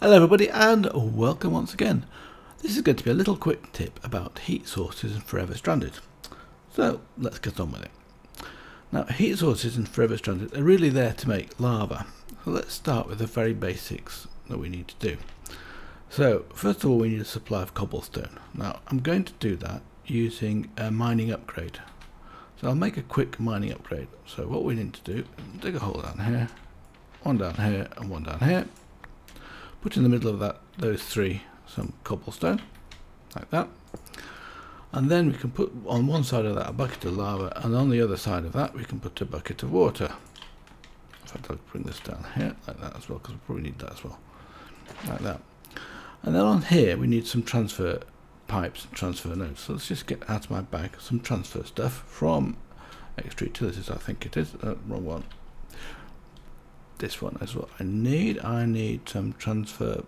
Hello everybody and welcome once again. This is going to be a little quick tip about heat sources in Forever Stranded. So let's get on with it. Now heat sources in Forever Stranded are really there to make lava. So let's start with the very basics that we need to do. So first of all we need a supply of cobblestone. Now I'm going to do that using a mining upgrade. So I'll make a quick mining upgrade. So what we need to do, dig a hole down here, one down here and one down here put in the middle of that those three some cobblestone like that. And then we can put on one side of that a bucket of lava and on the other side of that we can put a bucket of water. In fact I'll bring this down here like that as well because we probably need that as well. Like that. And then on here we need some transfer pipes and transfer nodes so let's just get out of my bag some transfer stuff from extra utilities I think it is uh, wrong one this one is what I need. I need some transfer.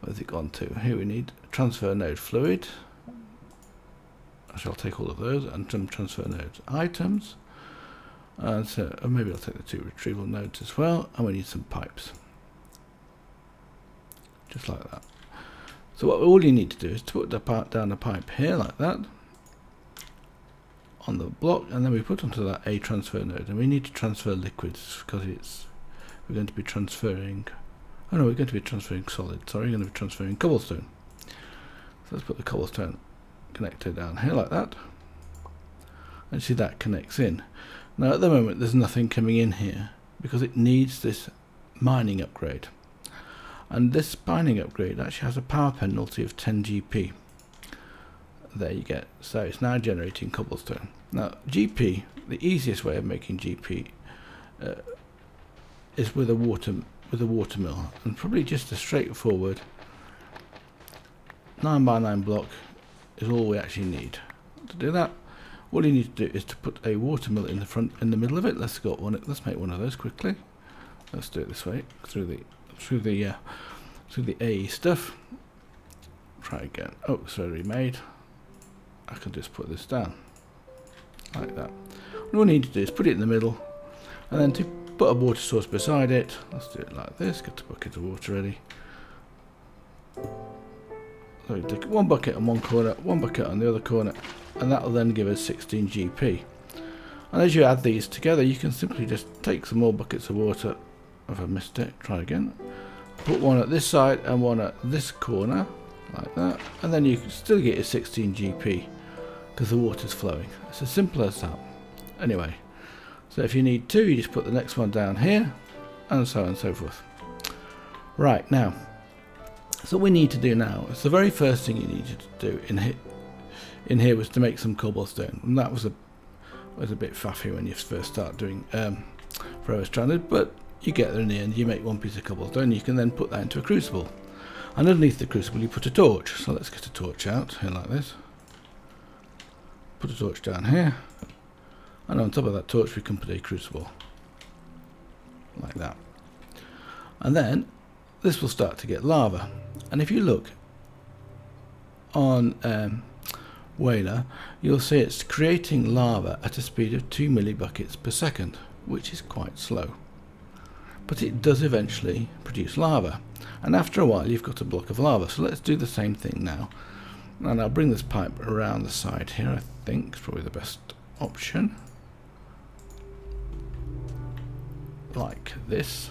Where's it gone to? Here we need transfer node fluid. I shall take all of those and some transfer nodes items. And so or maybe I'll take the two retrieval nodes as well. And we need some pipes. Just like that. So what all you need to do is to put the part down the pipe here like that on the block and then we put onto that a transfer node and we need to transfer liquids because it's we're going to be transferring oh no we're going to be transferring solid sorry we're going to be transferring cobblestone. So let's put the cobblestone connector down here like that. And see that connects in. Now at the moment there's nothing coming in here because it needs this mining upgrade. And this mining upgrade actually has a power penalty of 10 GP there you get. So it's now generating cobblestone now GP the easiest way of making GP uh, is with a water with a water mill and probably just a straightforward 9 by 9 block is all we actually need. To do that all you need to do is to put a water mill in the front in the middle of it. Let's go one let's make one of those quickly. Let's do it this way through the through the uh, through the A stuff. Try again. Oh it's already made I can just put this down like that. All we need to do is put it in the middle and then to put a water source beside it, let's do it like this, get the bucket of water ready. So we take one bucket on one corner, one bucket on the other corner and that will then give us 16 GP. And as you add these together you can simply just take some more buckets of water, if I missed it, try again. Put one at this side and one at this corner like that and then you can still get your 16 GP because the water's flowing. It's as simple as that. Anyway, so if you need two, you just put the next one down here, and so on and so forth. Right, now, so what we need to do now is the very first thing you needed to do in here, in here was to make some cobblestone, and that was a was a bit faffy when you first start doing um, Forever Stranded, but you get there in the end, you make one piece of cobblestone, you can then put that into a crucible. And underneath the crucible you put a torch, so let's get a torch out, here like this put a torch down here. And on top of that torch we can put a crucible like that. And then this will start to get lava. And if you look on um, Waila you'll see it's creating lava at a speed of 2 millibuckets per second which is quite slow. But it does eventually produce lava. And after a while you've got a block of lava. So let's do the same thing now and I'll bring this pipe around the side here I think is probably the best option. Like this.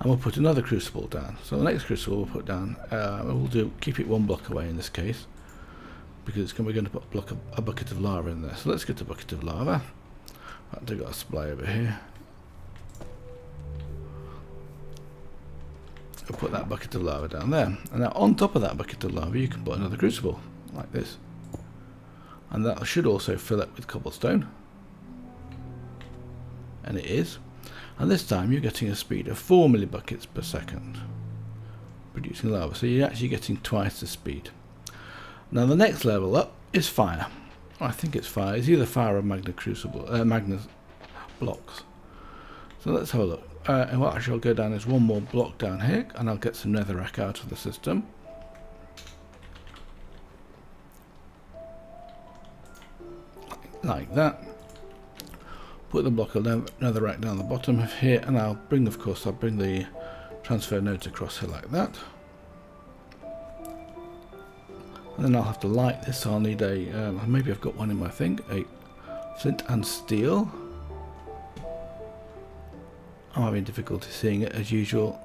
And we'll put another crucible down. So the next crucible we'll put down uh, we'll do keep it one block away in this case because we're going to put a, block of, a bucket of lava in there. So let's get a bucket of lava. I've got a supply over here put that bucket of lava down there. And now on top of that bucket of lava you can put another crucible, like this. And that should also fill it with cobblestone. And it is. And this time you're getting a speed of 4 millibuckets per second producing lava. So you're actually getting twice the speed. Now the next level up is fire. I think it's fire. It's either fire or magma crucible, uh, magma blocks. So let's have a look. Uh, and what I shall go down is one more block down here, and I'll get some netherrack out of the system. Like that. Put the block of netherrack down the bottom of here, and I'll bring, of course, I'll bring the transfer nodes across here like that. And then I'll have to light this, so I'll need a, um, maybe I've got one in my thing, a flint and steel. I'm having difficulty seeing it as usual.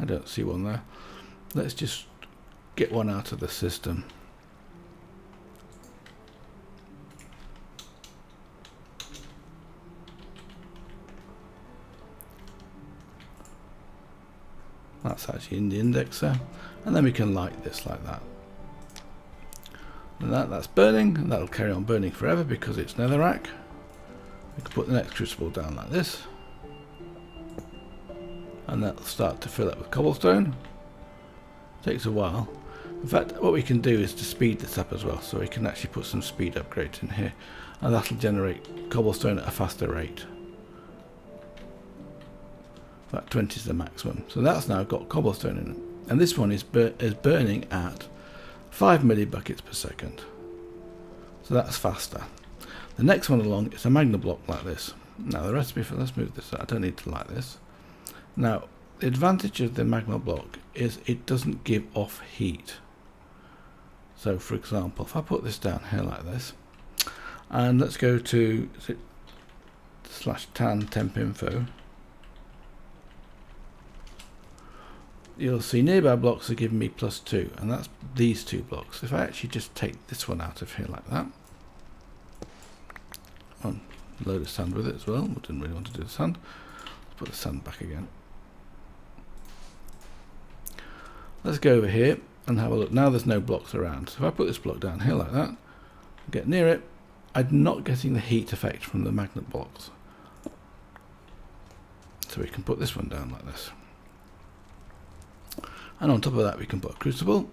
I don't see one there. Let's just get one out of the system. That's actually in the indexer. And then we can light this like that. And that, that's burning, and that'll carry on burning forever because it's netherrack. We can put the next crucible down like this. And that'll start to fill up with cobblestone. Takes a while. In fact, what we can do is to speed this up as well, so we can actually put some speed upgrades in here. And that'll generate cobblestone at a faster rate. That 20 is the maximum. So that's now got cobblestone in it. And this one is, bur is burning at 5 millibuckets per second. So that's faster. The next one along is a magma block like this. Now the recipe for, let's move this, I don't need to like this. Now, the advantage of the magma block is it doesn't give off heat. So for example, if I put this down here like this, and let's go to slash tan temp info, you'll see nearby blocks are giving me plus two, and that's these two blocks. If I actually just take this one out of here like that, oh, load of sand with it as well, we didn't really want to do the sand, let's put the sand back again. Let's go over here and have a look. Now there's no blocks around. So if I put this block down here like that, get near it, I'm not getting the heat effect from the magma blocks. So we can put this one down like this and on top of that we can put a crucible.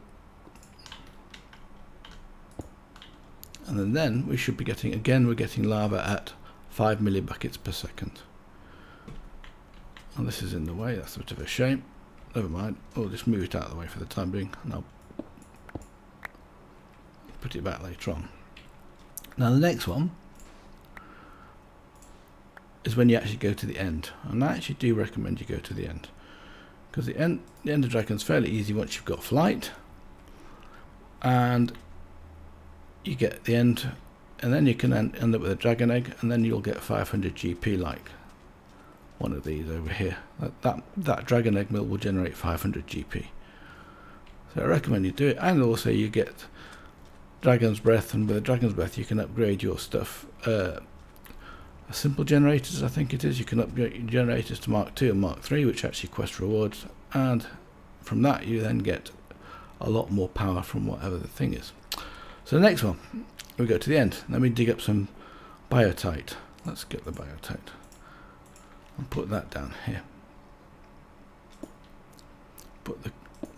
And then, we should be getting again we're getting lava at 5 millibuckets per second. And this is in the way. That's a bit of a shame. Never mind. We'll just move it out of the way for the time being and I'll put it back later on. Now the next one is when you actually go to the end. And I actually do recommend you go to the end because the end the Ender Dragon's fairly easy once you've got flight. And you get the end and then you can end end up with a dragon egg and then you'll get 500 GP like one of these over here. That, that, that dragon egg mill will generate 500 GP so I recommend you do it and also you get dragon's breath and with dragon's breath you can upgrade your stuff uh, simple generators I think it is. You can upgrade your generators to Mark 2 and Mark 3 which actually quest rewards. And from that you then get a lot more power from whatever the thing is. So the next one we go to the end. Let me dig up some biotite. Let's get the biotite and put that down here. Put the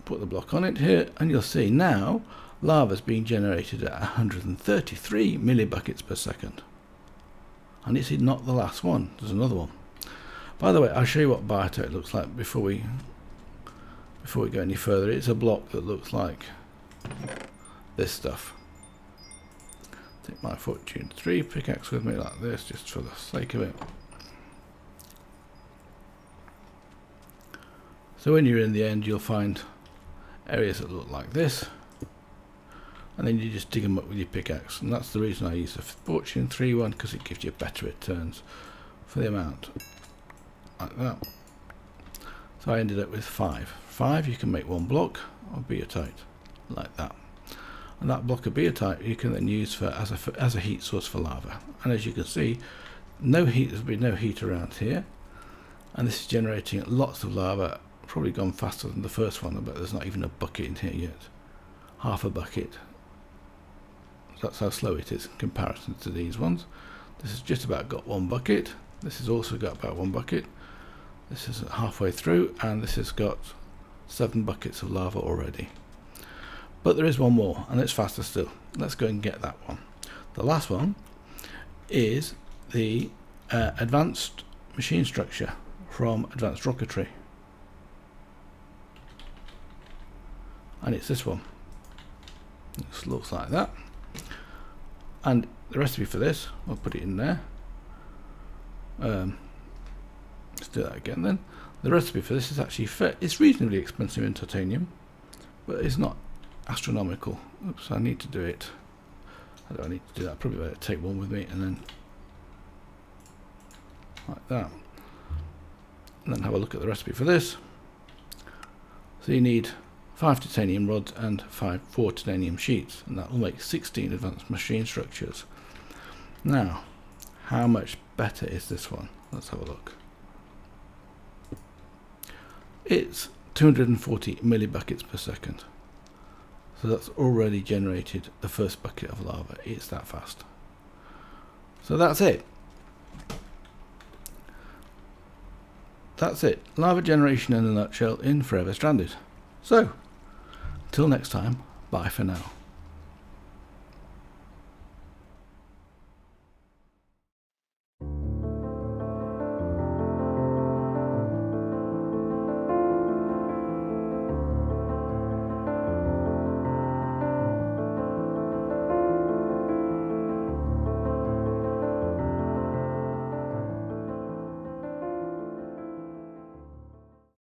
put the block on it here and you'll see now lava is being generated at 133 millibuckets per second and it's not the last one? There's another one. By the way I'll show you what biotite looks like before we before we go any further. It's a block that looks like this stuff. Take my fortune 3 pickaxe with me like this just for the sake of it. So when you're in the end you'll find areas that look like this and then you just dig them up with your pickaxe. And that's the reason I use the Fortune 3 one because it gives you better returns for the amount. Like that. So I ended up with five. Five you can make one block of biotite like that. And that block of biotite you can then use for as a as a heat source for lava. And as you can see no heat there's been no heat around here. And this is generating lots of lava. Probably gone faster than the first one but there's not even a bucket in here yet. Half a bucket that's how slow it is in comparison to these ones. This has just about got one bucket. This has also got about one bucket. This is halfway through and this has got seven buckets of lava already. But there is one more and it's faster still. Let's go and get that one. The last one is the uh, advanced machine structure from advanced rocketry. And it's this one. It looks like that and the recipe for this I'll put it in there Um, let's do that again then. The recipe for this is actually fair. It's reasonably expensive in titanium, but it's not astronomical. Oops, I need to do it. I need to do that? Probably better take one with me and then like that. And then have a look at the recipe for this. So you need five titanium rods and five four titanium sheets, and that will make 16 advanced machine structures. Now, how much better is this one? Let's have a look. It's 240 millibuckets per second. So that's already generated the first bucket of lava. It's that fast. So that's it. That's it. Lava generation in a nutshell in Forever Stranded. So, till next time, bye for now.